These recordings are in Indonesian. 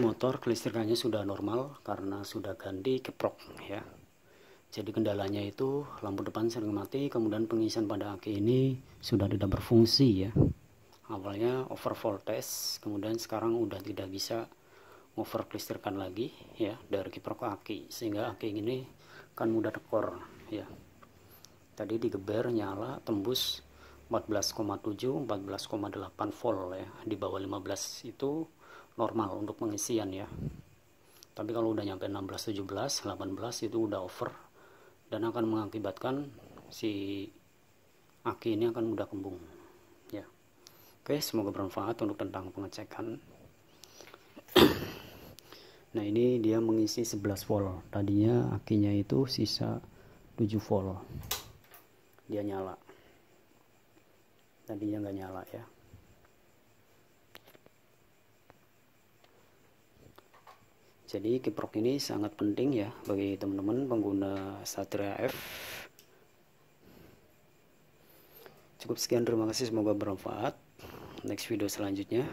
motor kelistrikannya sudah normal karena sudah ganti keprok ya. Jadi kendalanya itu lampu depan sering mati kemudian pengisian pada aki ini sudah tidak berfungsi ya. Awalnya over voltage kemudian sekarang udah tidak bisa over kelistrikan lagi ya dari kiprok aki sehingga aki ini kan mudah tekor ya. Tadi digeber nyala tembus 14,7 14,8 volt ya di bawah 15 itu normal untuk pengisian ya. Tapi kalau udah nyampe 16 17 18 itu udah over dan akan mengakibatkan si aki ini akan mudah kembung ya. Oke semoga bermanfaat untuk tentang pengecekan. Nah ini dia mengisi 11 volt. Tadinya akinya itu sisa 7 volt. Dia nyala. Tadinya nggak nyala ya jadi kiprok ini sangat penting ya bagi teman-teman pengguna Satria F. Cukup sekian terima kasih. Semoga bermanfaat. Next video selanjutnya.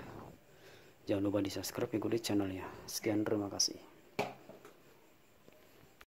Jangan lupa di subscribe ikuti channelnya. Sekian terima kasih